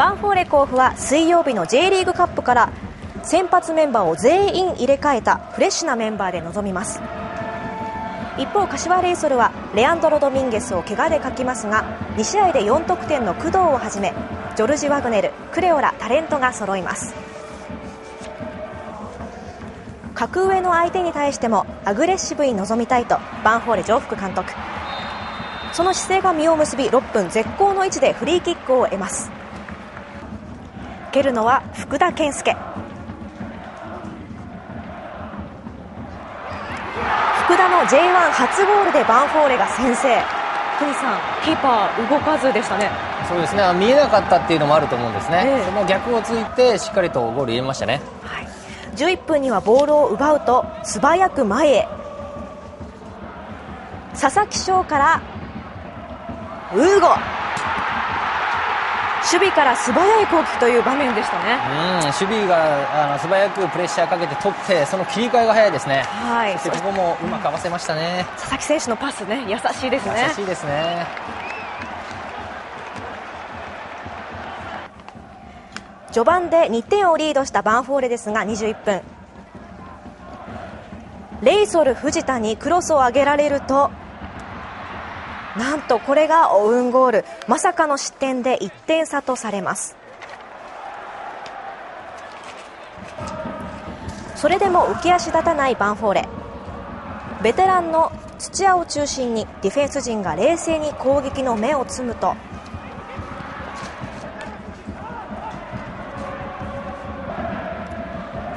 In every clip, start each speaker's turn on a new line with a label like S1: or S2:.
S1: バンフォーレ甲府は水曜日の J リーグカップから先発メンバーを全員入れ替えたフレッシュなメンバーで臨みます。一方柏レイソルはレアンドロ・ドミンゲスを怪我で欠きますが2試合で4得点の工藤をはじめジョルジ・ワグネルクレオラタレントが揃います。格上の相手に対してもアグレッシブに臨みたいとバンフォーレ上福監督。その姿勢が実を結び6分絶好の位置でフリーキックを得ます。蹴るのは福田健介。福田の J1 初ゴールでバンフォーレが先制。福さんキーパー動かずでしたね。
S2: そうですね。見えなかったっていうのもあると思うんですね、えー、その逆をついてしっかりとゴール入れましたね、
S1: はい、11分にはボールを奪うと素早く前へ。佐々木翔からウーゴ守備から素早い攻撃という場面でしたね。
S2: うん、守備があの素早くプレッシャーかけて取って、その切り替えが早いですね。
S1: はい。
S2: そここもうまく合わせましたね。
S1: 佐々木選手のパスね、優しいですね。
S2: 優しいですね。
S1: 序盤で2点をリードしたバンフォーレですが21分レイソル藤田にクロスを上げられるとなんとこれがオウンゴール。まさかの失点で1点差とされます。それでも浮き足立たないバンフォーレ。ベテランの土屋を中心にディフェンス陣が冷静に攻撃の目をつむと。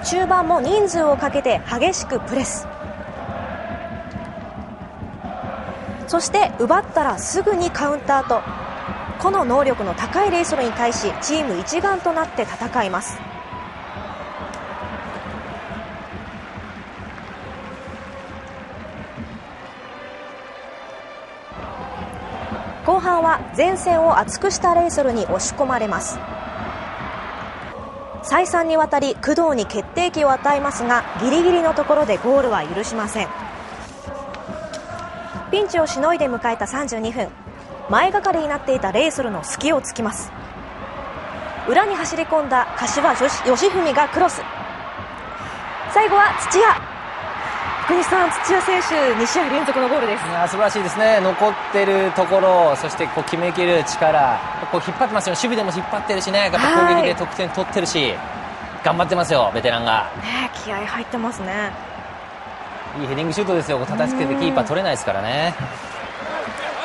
S1: 中盤も人数をかけて激しくプレス。そして奪ったらすぐにカウンターと個の能力の高いレイソルに対しチーム一丸となって戦います。後半は前線を厚くしたレイソルに押し込まれます。再三にわたり工藤に決定機を与えますがギリギリのところでゴールは許しません。ピンチをしのいで迎えた32分。前がかりになっていたレイソルの隙を突きます。裏に走り込んだ柏義文がクロス。最後は土屋。福西さん、土屋選手2試合連続のゴールです。い
S2: や素晴らしいですね。残ってるところそしてこう決めきる力。こう引っ張ってますよ守備でも引っ張ってるしね。攻撃で得点取ってるし。頑張ってますよベテランが。
S1: ね気合入ってますね
S2: いいヘディングシュートですよ、叩きつけてキーパー取れないですからね。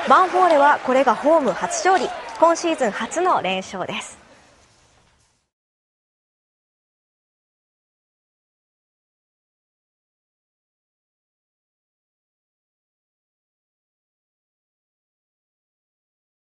S1: バンフォーレはこれがホーム初勝利、今シーズン初の連勝です。